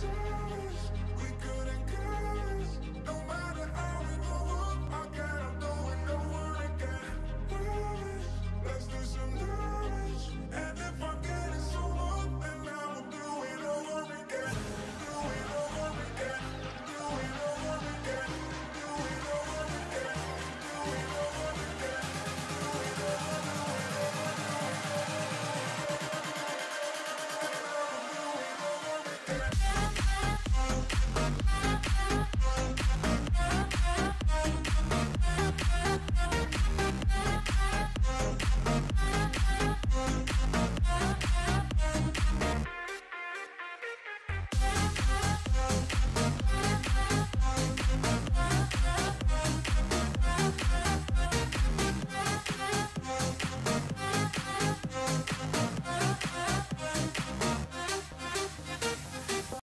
share